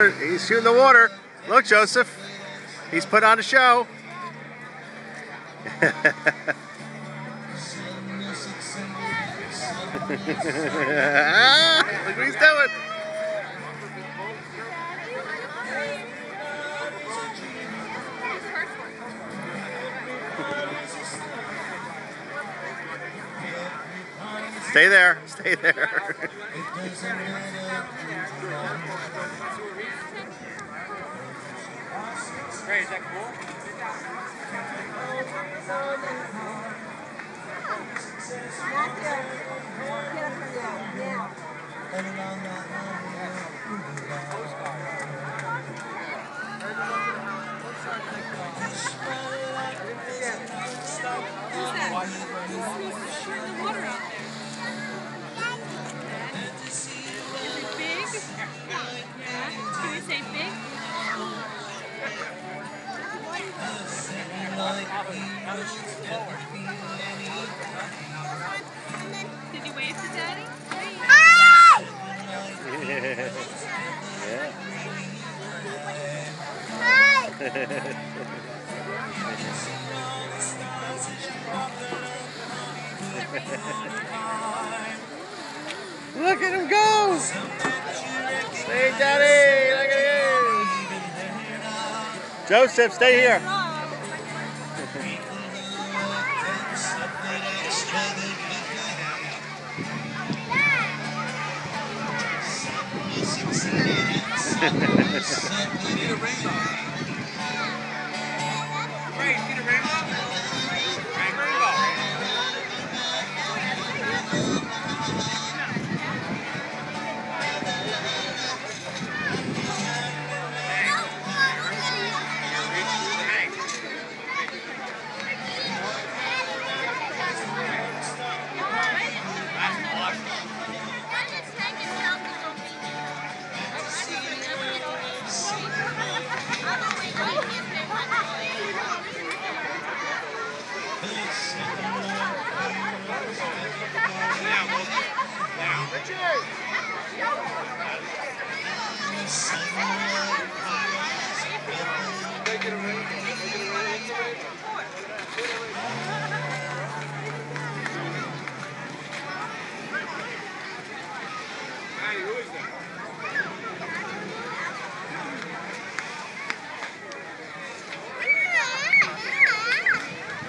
He's shooting the water. Look, Joseph. He's put on a show. Look what he's doing. Stay there. Stay there. Can you Look at him go! Hey, Daddy! Look at him! Joseph, stay here.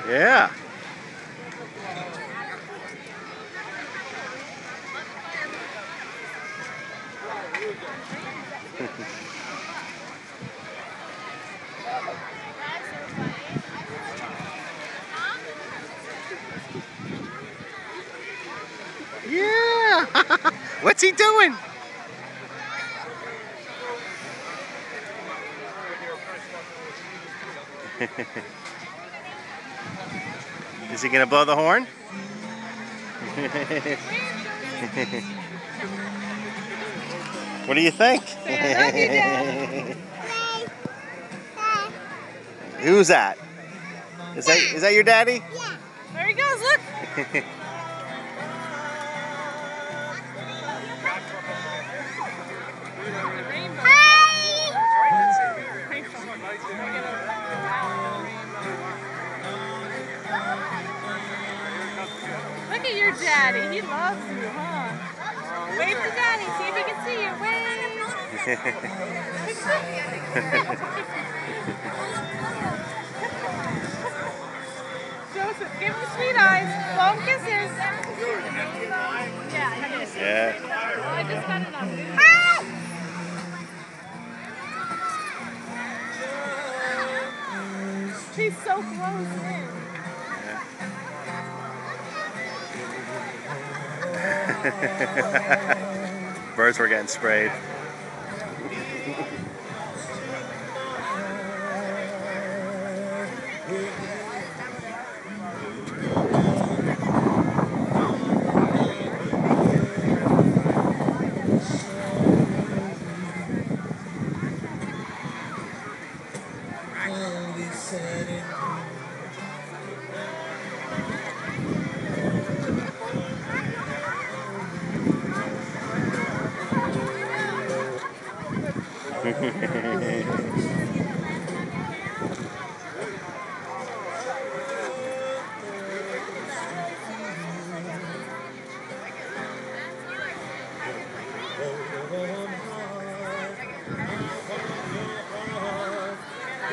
Yeah. Yeah. What's he doing? Is he gonna blow the horn? what do you think? Who's that? Is that is that your daddy? There he goes, look. daddy. He loves you, huh? Uh, wave to daddy. See if he can see you. Wave. Joseph, give him sweet eyes. Long kisses. Yeah, yeah. I just got it on video. He's so close in. Birds were getting sprayed. ハハハハ!